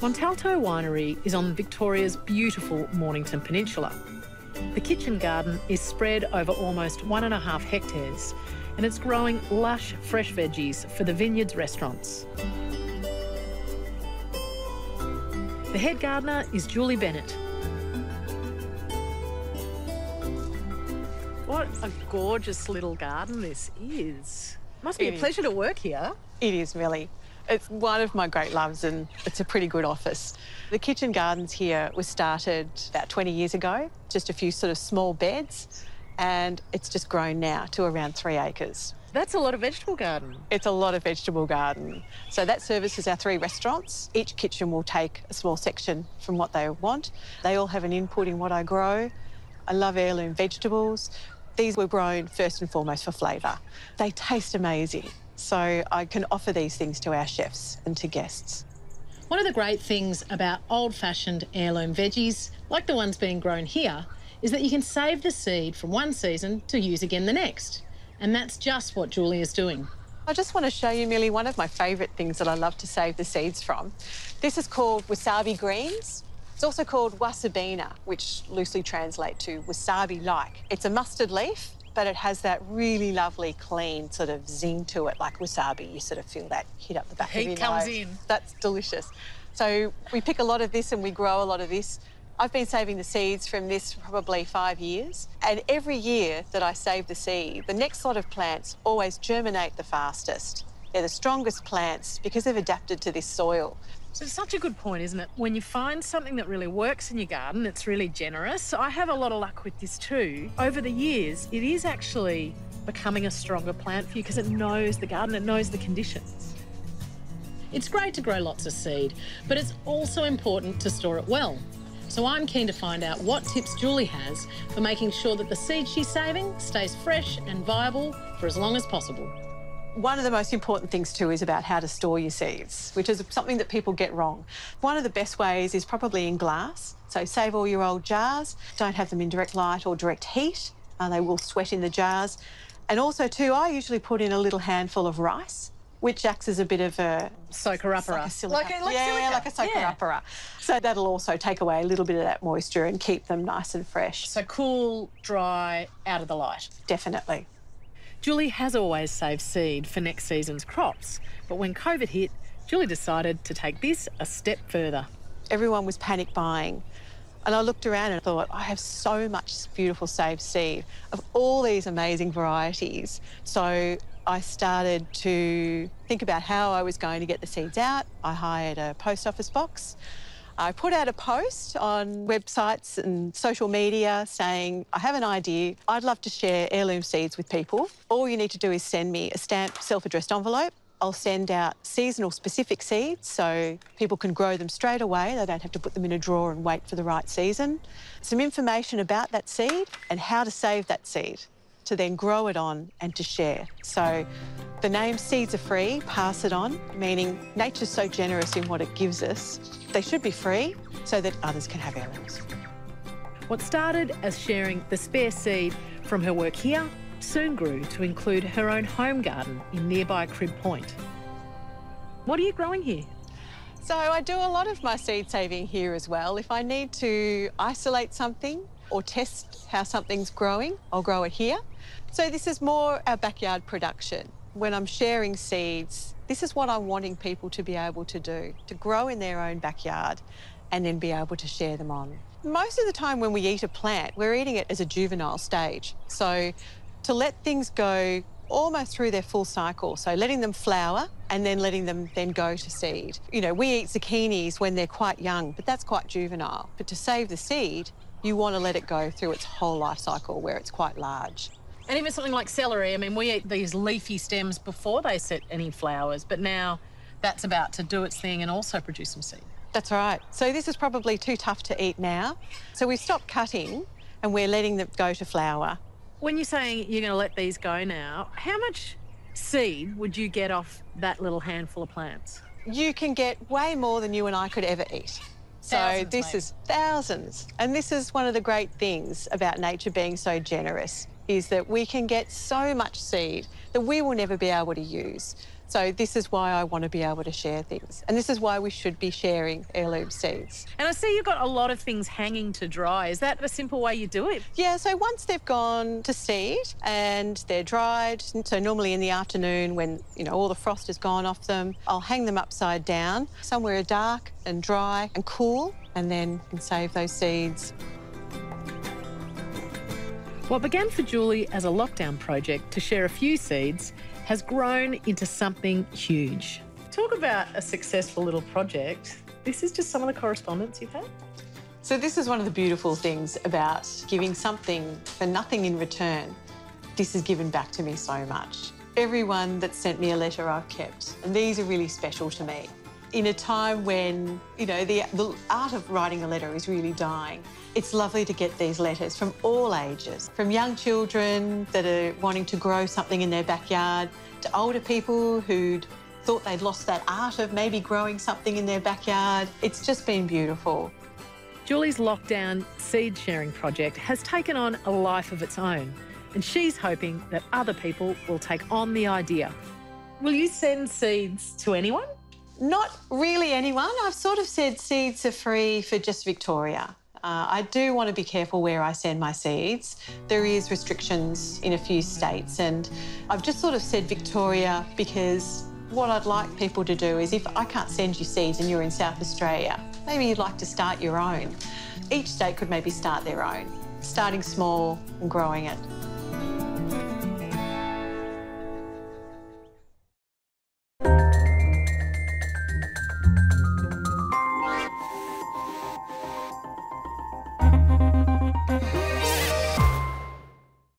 Montalto Winery is on Victoria's beautiful Mornington Peninsula. The kitchen garden is spread over almost one and a half hectares and it's growing lush fresh veggies for the vineyard's restaurants. The head gardener is Julie Bennett. What a gorgeous little garden this is. Must be It a is. pleasure to work here. It is, Millie. It's one of my great loves and it's a pretty good office. The kitchen gardens here was started about 20 years ago, just a few sort of small beds, and it's just grown now to around three acres. That's a lot of vegetable garden. It's a lot of vegetable garden. So that services our three restaurants. Each kitchen will take a small section from what they want. They all have an input in what I grow. I love heirloom vegetables. These were grown first and foremost for flavour. They taste amazing. So I can offer these things to our chefs and to guests. One of the great things about old fashioned heirloom veggies, like the ones being grown here, is that you can save the seed from one season to use again the next. And that's just what Julie is doing. I just want to show you, Millie, one of my favourite things that I love to save the seeds from. This is called wasabi greens. It's also called wasabina, which loosely translates to wasabi-like. It's a mustard leaf, but it has that really lovely, clean sort of zing to it, like wasabi. You sort of feel that hit up the back of Heat your comes nose. in. That's delicious. So we pick a lot of this and we grow a lot of this. I've been saving the seeds from this for probably five years. And every year that I save the seed, the next lot of plants always germinate the fastest. They're the strongest plants because they've adapted to this soil. So it's such a good point, isn't it? When you find something that really works in your garden, it's really generous. I have a lot of luck with this too. Over the years, it is actually becoming a stronger plant for you because it knows the garden, it knows the conditions. It's great to grow lots of seed, but it's also important to store it well. So I'm keen to find out what tips Julie has for making sure that the seed she's saving stays fresh and viable for as long as possible. One of the most important things too is about how to store your seeds, which is something that people get wrong. One of the best ways is probably in glass. So save all your old jars, don't have them in direct light or direct heat. Uh, they will sweat in the jars. And also too, I usually put in a little handful of rice, which acts as a bit of a Soaker upper. like a silica. Like a- like yeah, silica. like a soaker Yeah. upper. So that'll also take away a little bit of that moisture and keep them nice and fresh. So cool, dry, out of the light. Definitely. Julie has always saved seed for next season's crops, but when COVID hit, Julie decided to take this a step further. everyone was panic buying. And I looked around and thought, I have so much beautiful saved seed of all these amazing varieties. So I started to think about how I was going to get the seeds out. I hired a post office box. I put out a post on websites and social media saying, I have an idea. I'd love to share heirloom seeds with people. All you need to do is send me a stamped self addressed envelope. I'll send out seasonal specific seeds so people can grow them straight away. They don't have to put them in a drawer and wait for the right season. Some information about that seed and how to save that seed to then grow it on and to share. So the name Seeds Are Free, pass it on, meaning nature's so generous in what it gives us, they should be free so that others can have heirlooms. What started as sharing the spare seed from her work here soon grew to include her own home garden in nearby Crib Point. What are you growing here? So I do a lot of my seed saving here as well. If I need to isolate something or test how something's growing, I'll grow it here. So this is more our backyard production. When I'm sharing seeds, this is what I'm wanting people to be able to do, to grow in their own backyard and then be able to share them on. Most of the time when we eat a plant, we're eating it as a juvenile stage. So to let things go almost through their full cycle. So letting them flower and then letting them then go to seed. You know, we eat zucchinis when they're quite young, but that's quite juvenile. But to save the seed, you want to let it go through its whole life cycle where it's quite large. And even something like celery, I mean, we eat these leafy stems before they set any flowers, but now that's about to do its thing and also produce some seed. That's right. So this is probably too tough to eat now. So we've stopped cutting and we're letting them go to flower. When you're saying you're going to let these go now, how much seed would you get off that little handful of plants? You can get way more than you and I could ever eat. So Thousands, this mate. is thousands. And this is one of the great things about nature being so generous. Is that we can get so much seed that we will never be able to use. So this is why I want to be able to share things. And this is why we should be sharing heirloom seeds. And I see you've got a lot of things hanging to dry. Is that a simple way you do it? Yeah, so once they've gone to seed and they're dried, so normally in the afternoon when, you know, all the frost has gone off them, I'll hang them upside down somewhere dark and dry and cool and then can save those seeds. What began for Julie as a lockdown project to share a few seeds has grown into something huge. Talk about a successful little project. This is just some of the correspondence you've had. So this is one of the beautiful things about giving something for nothing in return. This has given back to me so much. Everyone that sent me a letter I've kept, and these are really special to me. In a time when, you know, the, the art of writing a letter is really dying, it's lovely to get these letters from all ages, from young children that are wanting to grow something in their backyard, to older people who'd thought they'd lost that art of maybe growing something in their backyard. It's just been beautiful. Julie's lockdown seed sharing project has taken on a life of its own, and she's hoping that other people will take on the idea. Will you send seeds to anyone? Not really anyone. I've sort of said seeds are free for just Victoria. Uh, I do want to be careful where I send my seeds. There is restrictions in a few states and I've just sort of said Victoria because what I'd like people to do is if I can't send you seeds and you're in South Australia, maybe you'd like to start your own. Each state could maybe start their own, starting small and growing it.